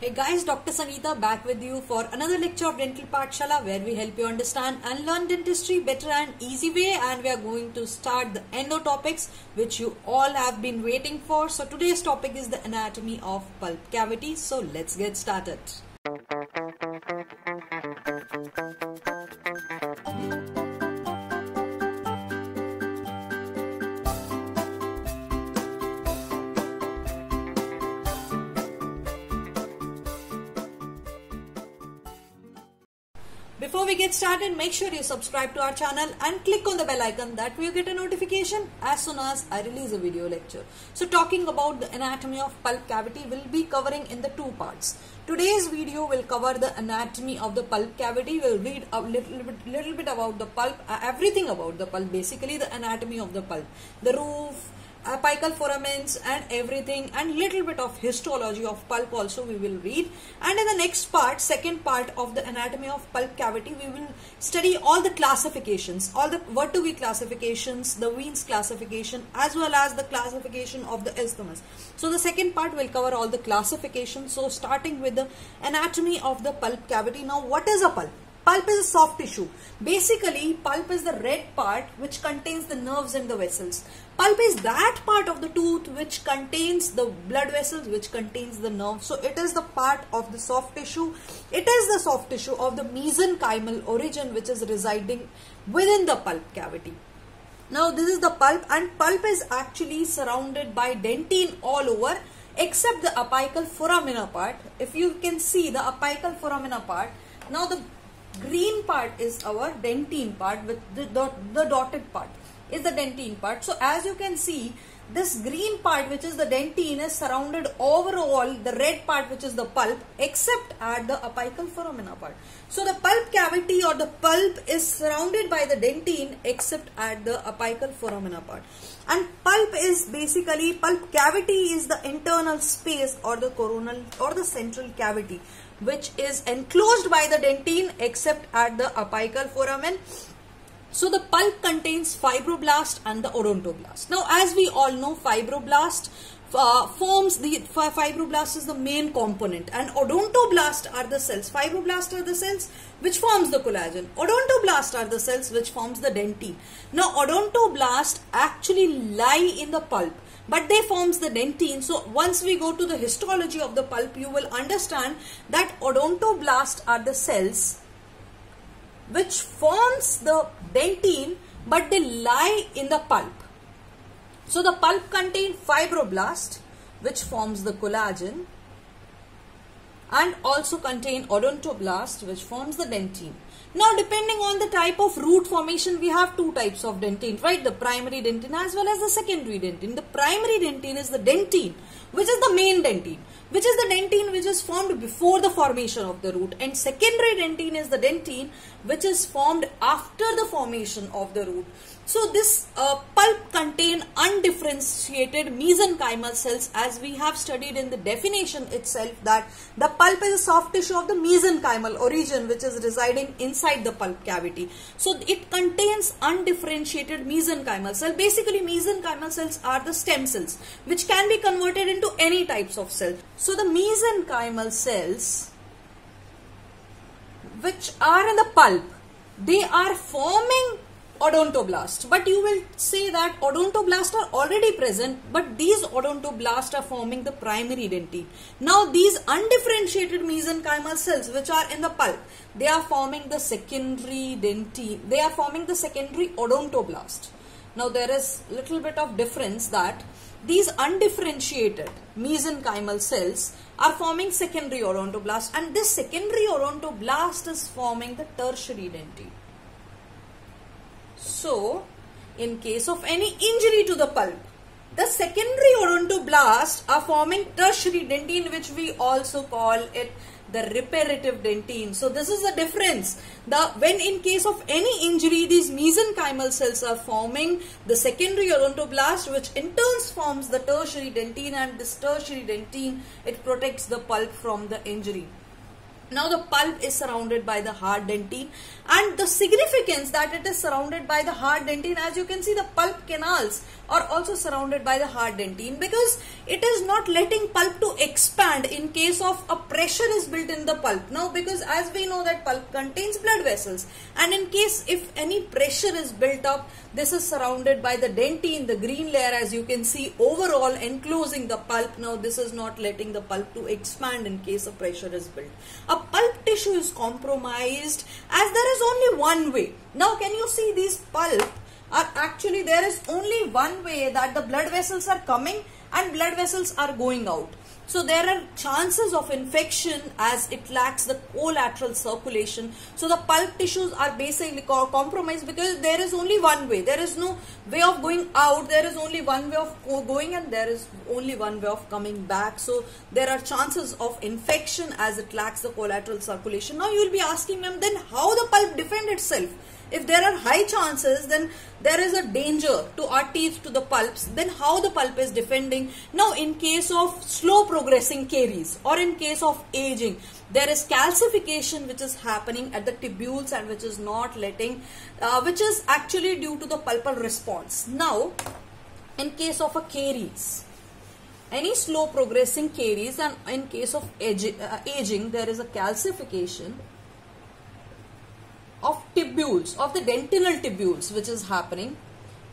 Hey guys, Dr. Sangeeta back with you for another lecture of Dental Pathshala where we help you understand and learn dentistry better and easy way and we are going to start the endo topics which you all have been waiting for. So today's topic is the anatomy of pulp cavity. So let's get started. Started, make sure you subscribe to our channel and click on the bell icon that way you get a notification as soon as I release a video lecture. So talking about the anatomy of pulp cavity will be covering in the two parts. Today's video will cover the anatomy of the pulp cavity. We'll read a little bit, little bit about the pulp, uh, everything about the pulp, basically the anatomy of the pulp, the roof, apical foramens and everything and little bit of histology of pulp also we will read. And in the next part second part of the anatomy of pulp cavity we will study all the classifications all the Vertucci classifications the Weine's classification as well as the classification of the isthmus so the second part will cover all the classifications. So starting with the anatomy of the pulp cavity. Now what is a pulp Pulp is a soft tissue. Basically, pulp is the red part which contains the nerves and the vessels. Pulp is that part of the tooth which contains the blood vessels, which contains the nerve. So, it is the part of the soft tissue. It is the soft tissue of the mesenchymal origin which is residing within the pulp cavity. Now, this is the pulp and pulp is actually surrounded by dentine all over except the apical foramina part. If you can see the apical foramina part, now the green part is our dentine part with the, the dotted part is the dentine part. So as you can see this green part which is the dentine is surrounded overall the red part which is the pulp except at the apical foramina part. So the pulp cavity or the pulp is surrounded by the dentine except at the apical foramina part. And pulp is basically pulp cavity is the internal space or the coronal or the central cavity which is enclosed by the dentine except at the apical foramen. So the pulp contains fibroblast and the odontoblast. Now as we all know fibroblast uh, forms the fibroblast is the main component and odontoblast are the cells fibroblast are the cells which forms the collagen odontoblast are the cells which forms the dentine now odontoblast actually lie in the pulp but they forms the dentine so once we go to the histology of the pulp you will understand that odontoblast are the cells which forms the dentine but they lie in the pulp so the pulp contains fibroblast which forms the collagen and also contain odontoblast which forms the dentine. Now depending on the type of root formation we have two types of dentine right the primary dentine as well as the secondary dentine. The primary dentine is the dentine which is the main dentine which is the dentine which is formed before the formation of the root and secondary dentine is the dentine which is formed after the formation of the root. So this uh, pulp contain undifferentiated mesenchymal cells as we have studied in the definition itself that the pulp is a soft tissue of the mesenchymal origin which is residing inside the pulp cavity. So it contains undifferentiated mesenchymal cell. Basically mesenchymal cells are the stem cells which can be converted into any types of cells. So the mesenchymal cells which are in the pulp they are forming odontoblast but you will say that odontoblasts are already present but these odontoblasts are forming the primary dentine. Now these undifferentiated mesenchymal cells which are in the pulp they are forming the secondary dentine they are forming the secondary odontoblast now there is little bit of difference that these undifferentiated mesenchymal cells are forming secondary odontoblast and this secondary odontoblast is forming the tertiary dentine so, in case of any injury to the pulp, the secondary odontoblasts are forming tertiary dentine which we also call it the reparative dentine. So this is the difference. The when in case of any injury, these mesenchymal cells are forming the secondary odontoblast, which in turn forms the tertiary dentine, and this tertiary dentine it protects the pulp from the injury. Now the pulp is surrounded by the hard dentine. And the significance that it is surrounded by the hard dentine as you can see the pulp canals or also surrounded by the hard dentine because it is not letting pulp to expand in case of a pressure is built in the pulp. Now because as we know that pulp contains blood vessels and in case if any pressure is built up this is surrounded by the dentine the green layer as you can see overall enclosing the pulp. Now this is not letting the pulp to expand in case a pressure is built. A pulp tissue is compromised as there is only one way. Now can you see these pulp are actually there is only one way that the blood vessels are coming and blood vessels are going out. So there are chances of infection as it lacks the collateral circulation. So the pulp tissues are basically compromised because there is only one way. There is no way of going out. There is only one way of going and there is only one way of coming back. So there are chances of infection as it lacks the collateral circulation. Now you will be asking them then how the pulp defend itself? If there are high chances then there is a danger to our teeth to the pulps. Then how the pulp is defending? Now in case of slow progressing caries or in case of aging there is calcification which is happening at the tubules and which is not letting uh, which is actually due to the pulpal response. Now in case of a caries any slow progressing caries and in case of age, uh, aging there is a calcification of tubules, of the dentinal tubules which is happening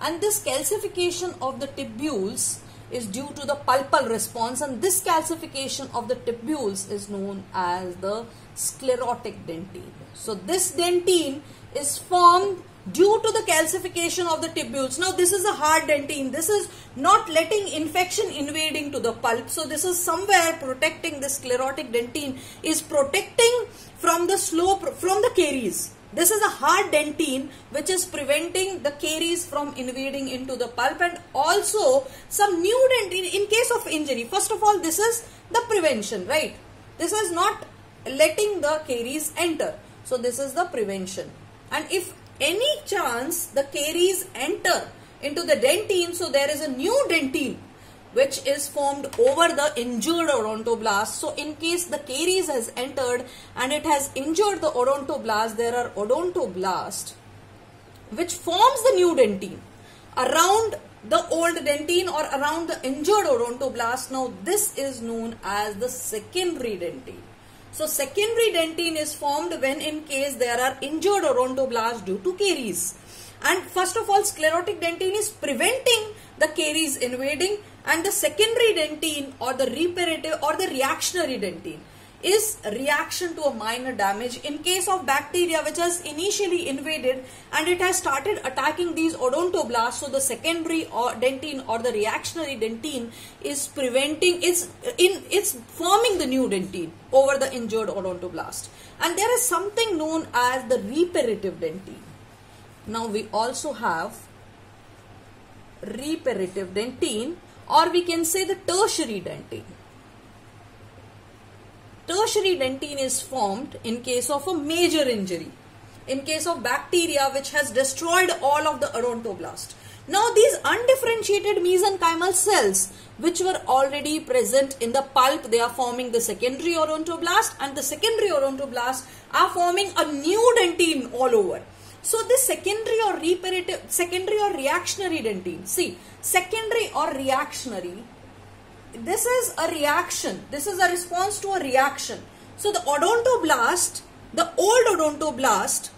and this calcification of the tubules is due to the pulpal response and this calcification of the tubules is known as the sclerotic dentine. So this dentine is formed due to the calcification of the tubules. Now this is a hard dentine. This is not letting infection invading to the pulp. So this is somewhere protecting the sclerotic dentine is protecting from the slope from the caries. This is a hard dentine which is preventing the caries from invading into the pulp and also some new dentine in case of injury. First of all, this is the prevention, right? This is not letting the caries enter. So this is the prevention. And if any chance the caries enter into the dentine, so there is a new dentine which is formed over the injured odontoblast. So in case the caries has entered and it has injured the odontoblast, there are odontoblasts which forms the new dentine around the old dentine or around the injured odontoblast. Now this is known as the secondary dentine. So secondary dentine is formed when in case there are injured odontoblasts due to caries. And first of all sclerotic dentine is preventing the caries invading and the secondary dentine or the reparative or the reactionary dentine is reaction to a minor damage in case of bacteria which has initially invaded and it has started attacking these odontoblasts. So the secondary or dentine or the reactionary dentine is preventing it's in it's forming the new dentine over the injured odontoblast and there is something known as the reparative dentine. Now we also have reparative dentine or we can say the tertiary dentine. Tertiary dentine is formed in case of a major injury, in case of bacteria which has destroyed all of the odontoblast. Now these undifferentiated mesenchymal cells which were already present in the pulp, they are forming the secondary odontoblast and the secondary odontoblast are forming a new dentine all over. So this secondary or reparative, secondary or reactionary dentine. See, secondary or reactionary, this is a reaction. This is a response to a reaction. So the odontoblast, the old odontoblast,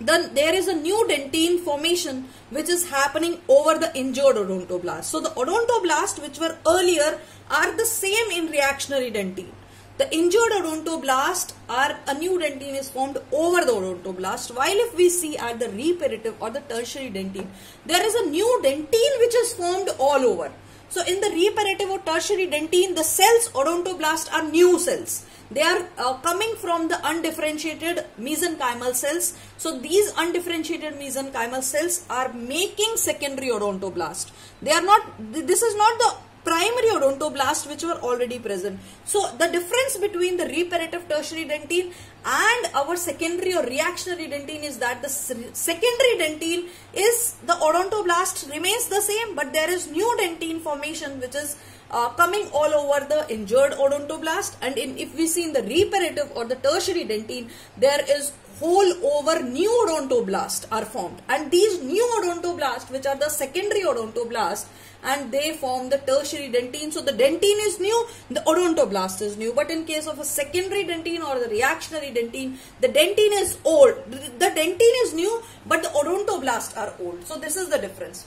then there is a new dentine formation which is happening over the injured odontoblast. So the odontoblast which were earlier are the same in reactionary dentine. The injured odontoblast are a new dentine is formed over the odontoblast while if we see at the reparative or the tertiary dentine there is a new dentine which is formed all over. So in the reparative or tertiary dentine the cells odontoblast are new cells. They are uh, coming from the undifferentiated mesenchymal cells. So these undifferentiated mesenchymal cells are making secondary odontoblast. They are not, this is not the primary odontoblast which were already present. So the difference between the reparative tertiary dentine and our secondary or reactionary dentine is that the secondary dentine is the odontoblast remains the same but there is new dentine formation which is uh, coming all over the injured odontoblast and in, if we see in the reparative or the tertiary dentine there is whole over new odontoblast are formed and these new odontoblast which are the secondary odontoblast and they form the tertiary dentine. So the dentine is new the odontoblast is new. But in case of a secondary dentine or the reactionary dentine the dentine is old. The dentine is new but the odontoblast are old. So this is the difference.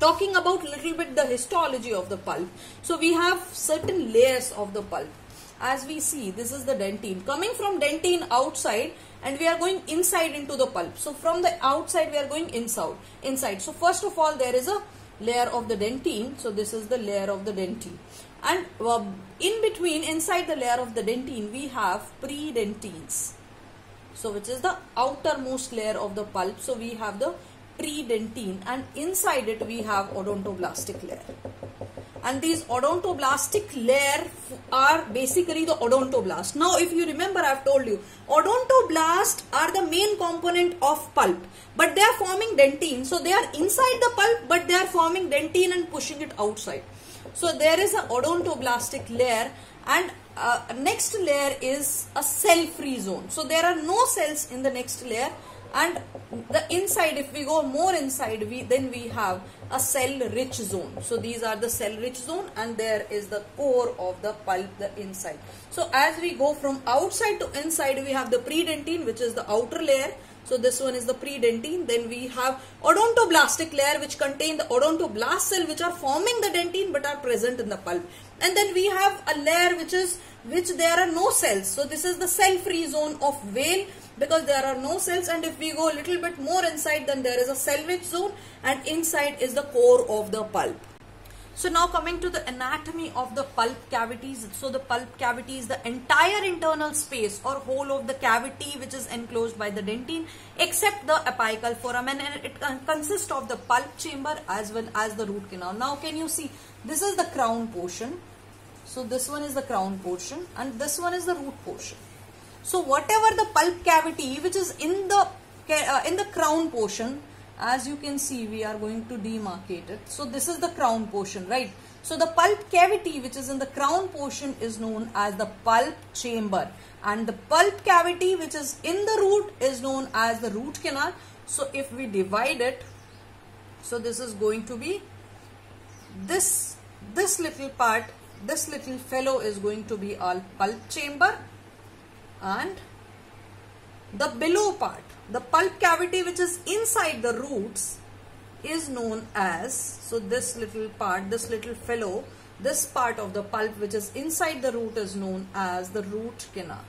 Talking about little bit the histology of the pulp. So we have certain layers of the pulp. As we see this is the dentine. Coming from dentine outside and we are going inside into the pulp. So from the outside we are going inside. Inside. So first of all there is a layer of the dentine. So this is the layer of the dentine. And uh, in between inside the layer of the dentine we have predentines. So which is the outermost layer of the pulp. So we have the predentine and inside it we have odontoblastic layer and these odontoblastic layer are basically the odontoblast. Now if you remember I have told you odontoblast are the main component of pulp but they are forming dentine. So they are inside the pulp but they are forming dentine and pushing it outside. So there is a odontoblastic layer and uh, next layer is a cell free zone. So there are no cells in the next layer and the inside if we go more inside we then we have a cell rich zone. So these are the cell rich zone and there is the core of the pulp the inside. So as we go from outside to inside we have the predentine which is the outer layer. So this one is the predentine. Then we have odontoblastic layer which contain the odontoblast cell which are forming the dentine but are present in the pulp. And then we have a layer which is which there are no cells. So this is the cell free zone of Weil because there are no cells and if we go a little bit more inside then there is a rich zone and inside is the core of the pulp. So now coming to the anatomy of the pulp cavities. So the pulp cavity is the entire internal space or whole of the cavity which is enclosed by the dentine except the apical foramen and it consists of the pulp chamber as well as the root canal. Now can you see this is the crown portion. So this one is the crown portion and this one is the root portion. So whatever the pulp cavity which is in the uh, in the crown portion as you can see we are going to demarcate it. So this is the crown portion right. So the pulp cavity which is in the crown portion is known as the pulp chamber and the pulp cavity which is in the root is known as the root canal. So if we divide it so this is going to be this this little part this little fellow is going to be our pulp chamber and the below part, the pulp cavity which is inside the roots is known as, so this little part, this little fellow, this part of the pulp which is inside the root is known as the root canal.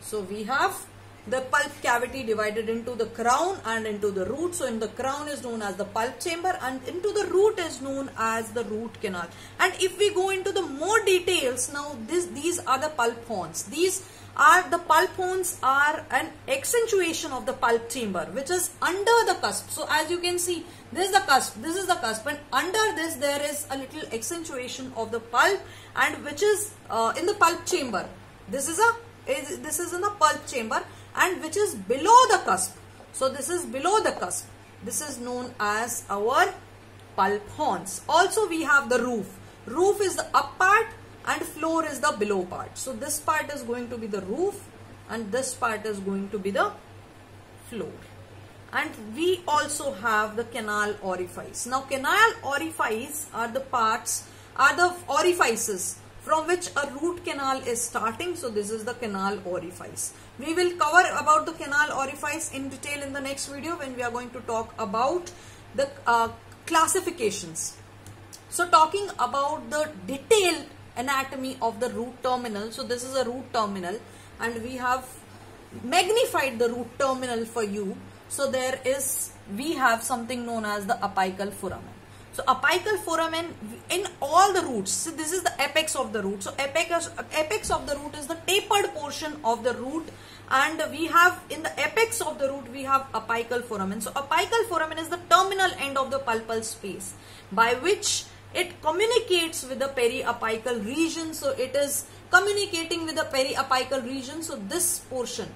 So we have the pulp cavity divided into the crown and into the root. So in the crown is known as the pulp chamber and into the root is known as the root canal. And if we go into the more details, now this, these are the pulp horns. These are the pulp horns are an accentuation of the pulp chamber which is under the cusp. So as you can see this is the cusp, this is the cusp and under this there is a little accentuation of the pulp and which is uh, in the pulp chamber. This is a is, this is in the pulp chamber and which is below the cusp. So this is below the cusp. This is known as our pulp horns. Also we have the roof. Roof is the up part and floor is the below part. So this part is going to be the roof and this part is going to be the floor. And we also have the canal orifice. Now canal orifice are the parts, are the orifices from which a root canal is starting. So this is the canal orifice. We will cover about the canal orifice in detail in the next video when we are going to talk about the uh, classifications. So talking about the detailed anatomy of the root terminal. So this is a root terminal and we have magnified the root terminal for you. So there is, we have something known as the apical foramen. So apical foramen in all the roots. So this is the apex of the root. So apex, apex of the root is the tapered portion of the root and we have in the apex of the root we have apical foramen. So apical foramen is the terminal end of the pulpal space by which it communicates with the periapical region. So it is communicating with the periapical region. So this portion,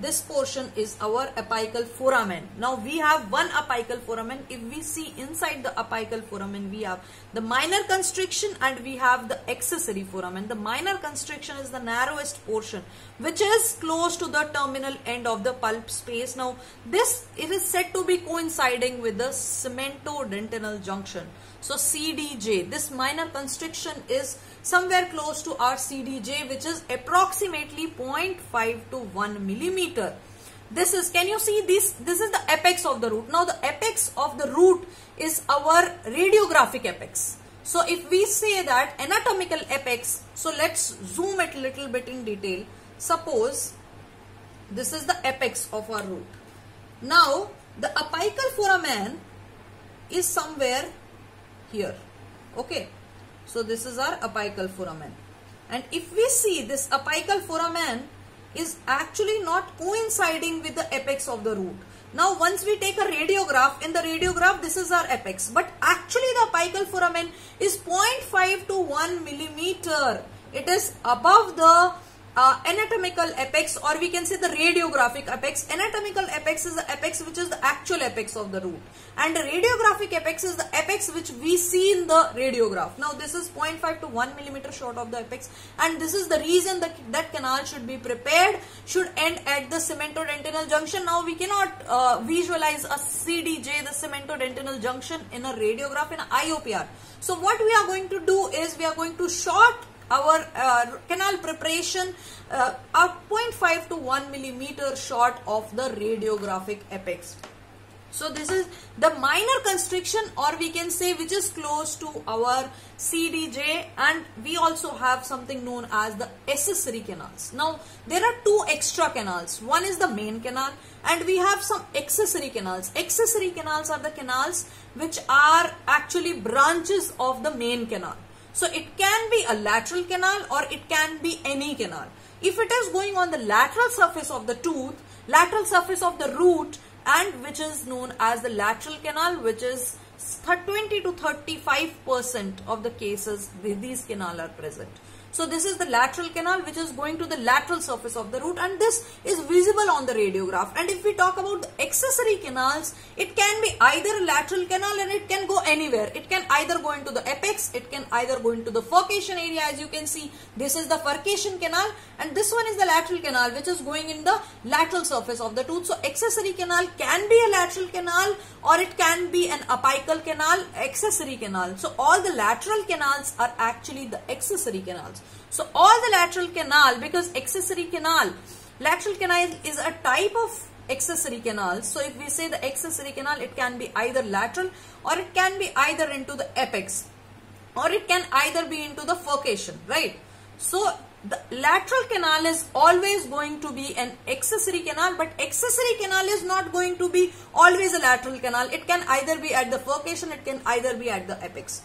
this portion is our apical foramen. Now we have one apical foramen. If we see inside the apical foramen, we have the minor constriction and we have the accessory foramen. The minor constriction is the narrowest portion which is close to the terminal end of the pulp space. Now this it is said to be coinciding with the cemento-dentinal junction. So CDJ, this minor constriction is somewhere close to our CDJ which is approximately 0.5 to 1 millimeter. This is, can you see this? This is the apex of the root. Now the apex of the root is our radiographic apex. So if we say that anatomical apex, so let's zoom it a little bit in detail. Suppose this is the apex of our root. Now the apical foramen is somewhere here. Okay. So this is our apical foramen. And if we see this apical foramen is actually not coinciding with the apex of the root. Now once we take a radiograph, in the radiograph this is our apex. But actually the apical foramen is 0.5 to 1 millimeter. It is above the uh, anatomical apex or we can say the radiographic apex. Anatomical apex is the apex which is the actual apex of the root and radiographic apex is the apex which we see in the radiograph. Now this is 0.5 to 1 millimeter short of the apex and this is the reason that that canal should be prepared, should end at the cemento-dentinal junction. Now we cannot uh, visualize a CDJ, the cemento-dentinal junction in a radiograph in IOPR. So what we are going to do is we are going to short our uh, canal preparation uh, are 0.5 to 1 millimeter short of the radiographic apex. So this is the minor constriction or we can say which is close to our CDJ and we also have something known as the accessory canals. Now there are two extra canals. One is the main canal and we have some accessory canals. Accessory canals are the canals which are actually branches of the main canal. So it can be a lateral canal or it can be any canal. If it is going on the lateral surface of the tooth, lateral surface of the root and which is known as the lateral canal which is 20 to 35 percent of the cases these canal are present. So this is the lateral canal which is going to the lateral surface of the root and this is visible on the radiograph. And if we talk about the accessory canals, it can be either a lateral canal and it can go anywhere. It can either go into the apex, it can either go into the furcation area as you can see. This is the furcation canal and this one is the lateral canal which is going in the lateral surface of the tooth. So accessory canal can be a lateral canal or it can be an apical canal, accessory canal. So all the lateral canals are actually the accessory canals. So all the lateral canal because accessory canal, lateral canal is a type of accessory canal. So if we say the accessory canal, it can be either lateral or it can be either into the apex or it can either be into the furcation, right? So the lateral canal is always going to be an accessory canal but accessory canal is not going to be always a lateral canal. It can either be at the furcation, it can either be at the apex.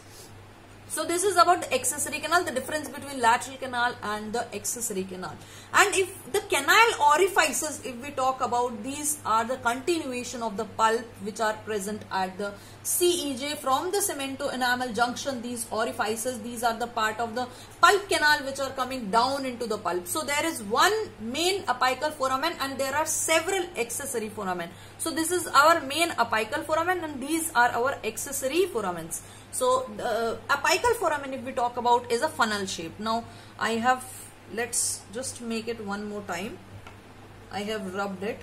So this is about the accessory canal, the difference between lateral canal and the accessory canal. And if the canal orifices, if we talk about these are the continuation of the pulp which are present at the CEJ from the cemento enamel junction, these orifices, these are the part of the pulp canal which are coming down into the pulp. So there is one main apical foramen and there are several accessory foramen. So this is our main apical foramen and these are our accessory foramens. So uh, the apical foramen if we talk about is a funnel shape. Now I have, let's just make it one more time. I have rubbed it.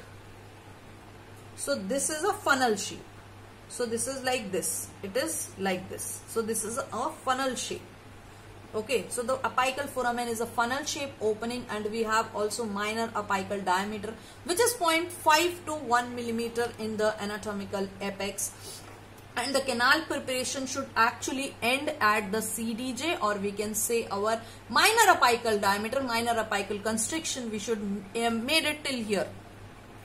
So this is a funnel shape. So this is like this. It is like this. So this is a funnel shape. Okay, so the apical foramen is a funnel shape opening and we have also minor apical diameter which is 0.5 to 1 millimeter in the anatomical apex and the canal preparation should actually end at the CDJ or we can say our minor apical diameter, minor apical constriction. We should uh, made it till here.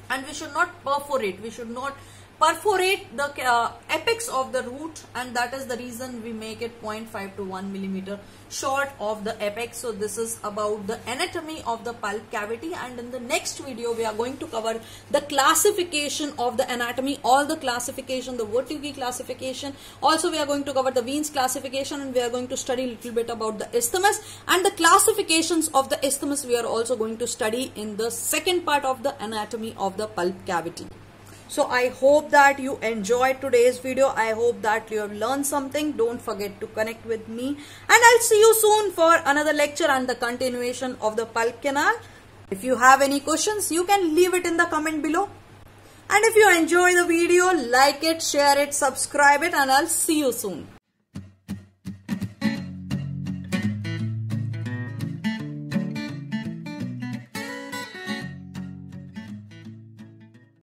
And we should not perforate, we should not perforate the uh, apex of the root and that is the reason we make it 0.5 to 1 millimeter short of the apex. So this is about the anatomy of the pulp cavity and in the next video we are going to cover the classification of the anatomy all the classification the Vertucci classification. Also we are going to cover the Weine's classification and we are going to study a little bit about the isthmus. And the classifications of the isthmus we are also going to study in the second part of the anatomy of the pulp cavity so I hope that you enjoyed today's video. I hope that you have learned something. Don't forget to connect with me. And I'll see you soon for another lecture and the continuation of the pulp canal. If you have any questions, you can leave it in the comment below. And if you enjoy the video, like it, share it, subscribe it and I'll see you soon.